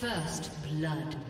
First blood.